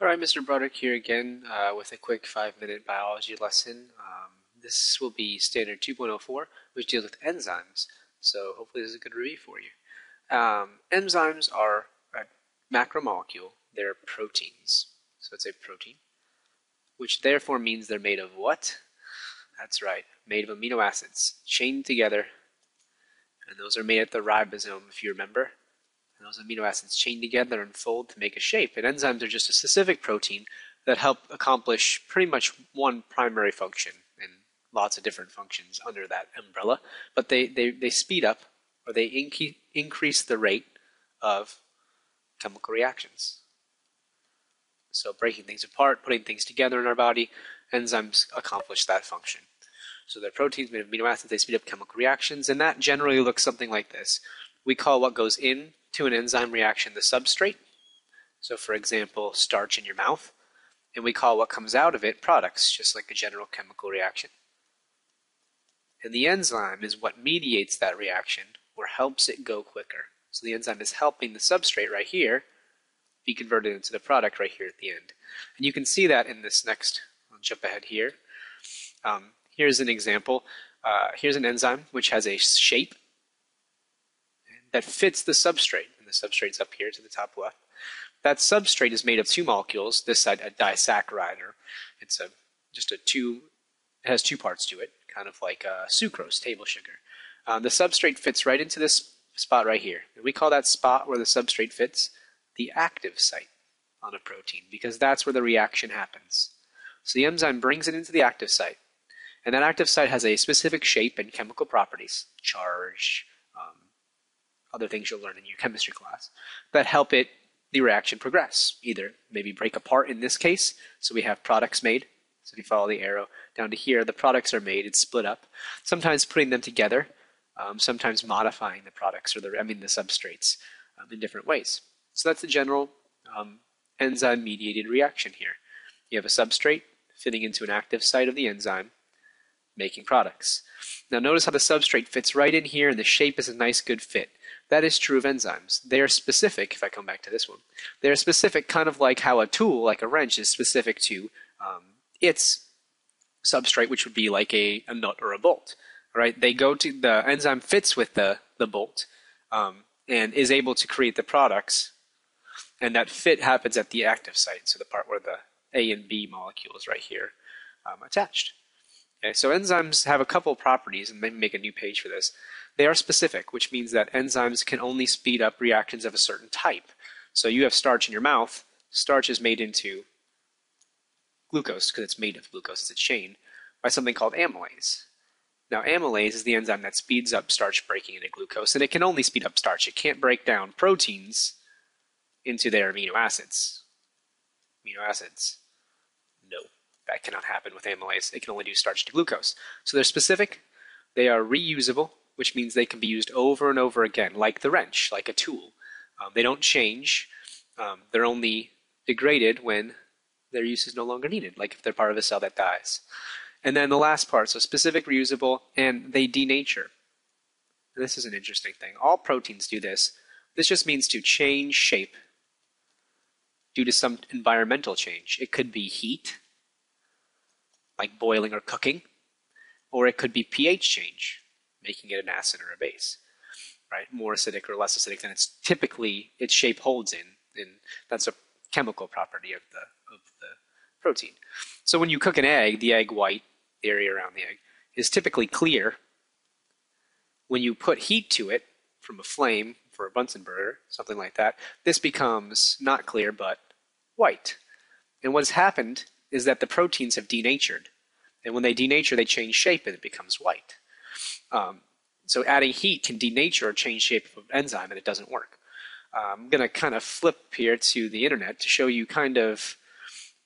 All right, Mr. Broderick here again uh, with a quick five-minute biology lesson. Um, this will be standard 2.04, which deals with enzymes. So hopefully this is a good review for you. Um, enzymes are a macromolecule. They're proteins. So it's a protein, which therefore means they're made of what? That's right, made of amino acids chained together. And those are made at the ribosome, if you remember. And those amino acids chain together and fold to make a shape. And enzymes are just a specific protein that help accomplish pretty much one primary function and lots of different functions under that umbrella. But they, they, they speed up or they inc- increase the rate of chemical reactions. So breaking things apart, putting things together in our body, enzymes accomplish that function. So they're proteins made of amino acids, they speed up chemical reactions, and that generally looks something like this. We call what goes in to an enzyme reaction the substrate. So, for example, starch in your mouth. And we call what comes out of it products, just like a general chemical reaction. And the enzyme is what mediates that reaction or helps it go quicker. So the enzyme is helping the substrate right here be converted into the product right here at the end. And you can see that in this next, I'll jump ahead here. Um, here's an example. Uh, here's an enzyme which has a shape that fits the substrate. And the substrate's up here to the top left. That substrate is made of two molecules. This side, a disaccharide, or it's a just a two. It has two parts to it, kind of like uh, sucrose, table sugar. Um, the substrate fits right into this spot right here. And we call that spot where the substrate fits the active site on a protein because that's where the reaction happens. So the enzyme brings it into the active site. And that active site has a specific shape and chemical properties, charge, other things you'll learn in your chemistry class that help it the reaction progress. Either maybe break apart in this case, so we have products made. So if you follow the arrow down to here, the products are made, it's split up. Sometimes putting them together, um, sometimes modifying the products or the I mean the substrates um, in different ways. So that's the general um, enzyme-mediated reaction here. You have a substrate fitting into an active site of the enzyme, making products. Now notice how the substrate fits right in here and the shape is a nice good fit. That is true of enzymes. They are specific, if I come back to this one, they are specific kind of like how a tool, like a wrench, is specific to um, its substrate, which would be like a, a nut or a bolt. Right? They go to the enzyme fits with the, the bolt um, and is able to create the products, and that fit happens at the active site, so the part where the A and B molecules right here um, attached. Okay, so enzymes have a couple properties, and maybe make a new page for this. They are specific, which means that enzymes can only speed up reactions of a certain type. So you have starch in your mouth. Starch is made into glucose because it's made of glucose. It's a chain by something called amylase. Now, amylase is the enzyme that speeds up starch breaking into glucose, and it can only speed up starch. It can't break down proteins into their amino acids. Amino acids. That cannot happen with amylase. It can only do starch to glucose. So they're specific, they are reusable, which means they can be used over and over again, like the wrench, like a tool. Um, they don't change. Um, they're only degraded when their use is no longer needed, like if they're part of a cell that dies. And then the last part, so specific, reusable, and they denature. This is an interesting thing. All proteins do this. This just means to change shape due to some environmental change. It could be heat, like boiling or cooking, or it could be pH change, making it an acid or a base, right? More acidic or less acidic than it's typically its shape holds in, and that's a chemical property of the of the protein. So when you cook an egg, the egg white, the area around the egg, is typically clear. When you put heat to it from a flame for a Bunsen burner, something like that, this becomes not clear but white. And what has happened is that the proteins have denatured. And when they denature, they change shape and it becomes white. Um, so adding heat can denature or change shape of an enzyme, and it doesn't work. Uh, I'm going to kind of flip here to the internet to show you kind of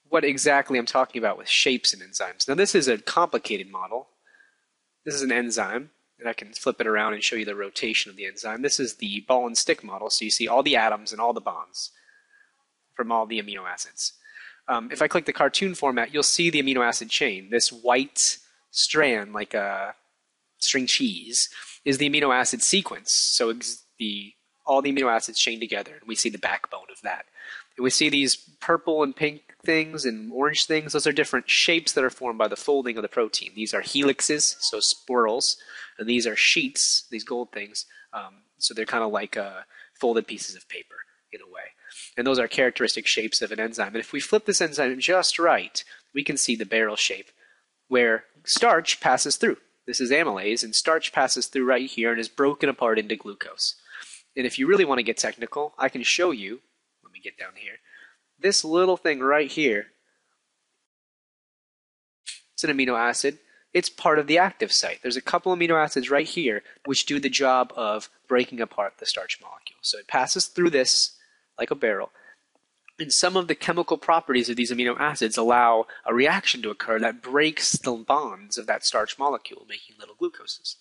what exactly I'm talking about with shapes and enzymes. Now, this is a complicated model. This is an enzyme, and I can flip it around and show you the rotation of the enzyme. This is the ball and stick model, so you see all the atoms and all the bonds from all the amino acids. Um, if I click the cartoon format, you'll see the amino acid chain. This white strand, like a string cheese, is the amino acid sequence. So the all the amino acids chain together, and we see the backbone of that. And we see these purple and pink things and orange things. Those are different shapes that are formed by the folding of the protein. These are helixes, so spirals, and these are sheets, these gold things. Um, so they're kind of like uh, folded pieces of paper in a way. And those are characteristic shapes of an enzyme. And if we flip this enzyme just right, we can see the barrel shape where starch passes through. This is amylase, and starch passes through right here and is broken apart into glucose. And if you really want to get technical, I can show you, let me get down here, this little thing right here, it's an amino acid. It's part of the active site. There's a couple amino acids right here which do the job of breaking apart the starch molecule. So it passes through this like a barrel. And some of the chemical properties of these amino acids allow a reaction to occur that breaks the bonds of that starch molecule, making little glucoses.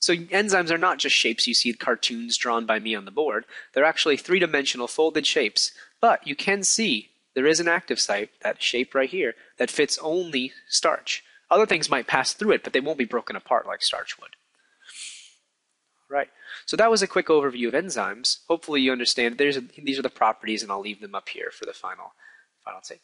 So enzymes are not just shapes you see in cartoons drawn by me on the board. They're actually three-dimensional folded shapes. But you can see there is an active site, that shape right here, that fits only starch. Other things might pass through it, but they won't be broken apart like starch would. So that was a quick overview of enzymes. Hopefully you understand. These are the properties, and I'll leave them up here for the final, final take.